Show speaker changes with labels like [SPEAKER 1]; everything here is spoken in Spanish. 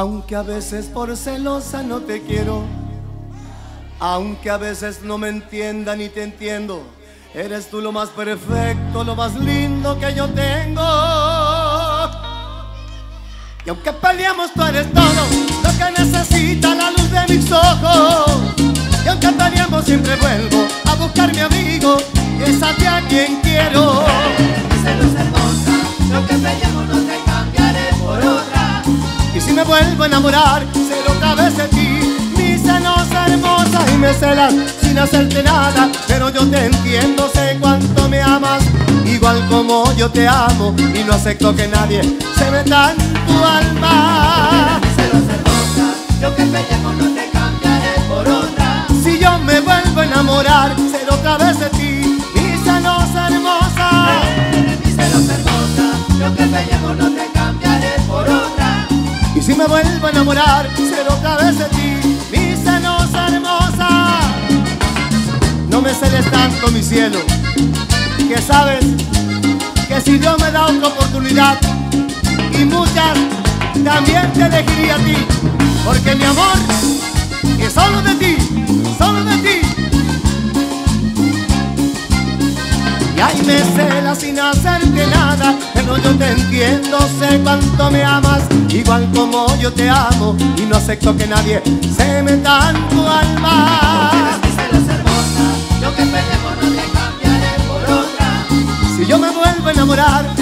[SPEAKER 1] Aunque a veces por celosa no te quiero, aunque a veces no me entienda ni te entiendo, eres tú lo más perfecto, lo más lindo que yo tengo. Y aunque peleamos, tú eres todo lo que necesita a enamorar, será otra vez de ti. Mi celosa hermosa y me celas sin hacerte nada. Pero yo te entiendo, sé cuánto me amas. Igual como yo te amo y no acepto que nadie se meta en tu alma.
[SPEAKER 2] Celosa hermosa, lo que peleamos no te cambiaré por otra.
[SPEAKER 1] Si yo me vuelvo a enamorar, Y si me vuelvo a enamorar, será otra vez de ti, mi celosa hermosa. No me celes tanto, mi cielo, que sabes que si Dios me da otra oportunidad y muchas, también te elegiría a ti, porque mi amor es solo de ti, solo de ti. Y ahí me celas sin hacerte nada, te entiendo, sé cuánto me amas, igual como yo te amo, y no acepto que nadie se meta en tu alma. Si yo me vuelvo a enamorar,